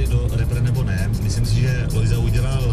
jestli do repre nebo ne. Myslím si, že Lojza udělal